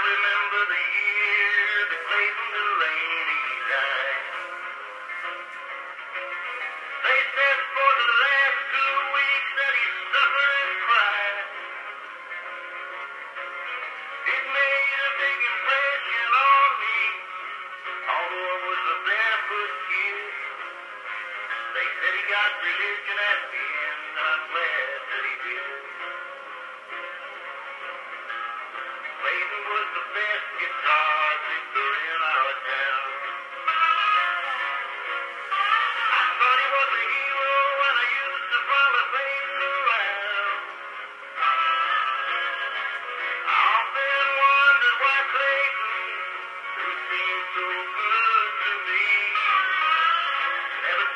the year that Clayton Delaney died. They said for the last two weeks that he suffered and cried. It made a big impression on me, although I was a barefoot kid. They said he got religion at the never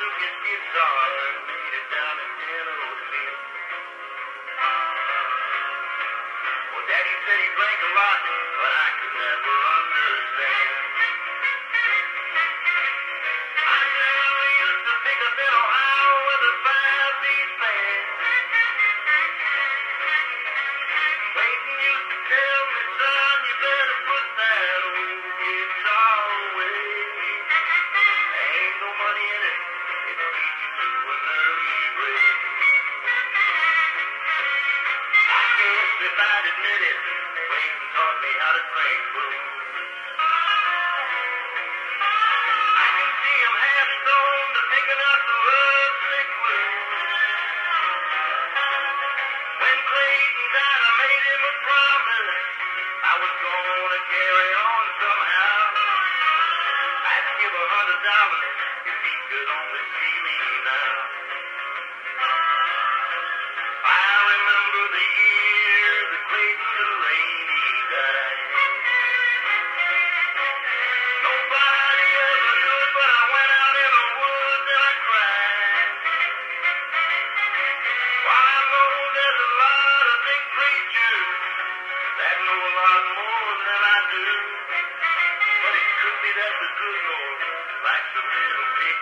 took his guitar and made it down in Tennessee. Daddy said he drank a lot, but I could never understand. minute, Clayton taught me how to drink, boo. I can see him half stoned, picking up the rubs and glue. When Clayton died, I made him a promise I was gonna carry on somehow. I'd give a hundred dollars if he could only see. good Lord, like the little pig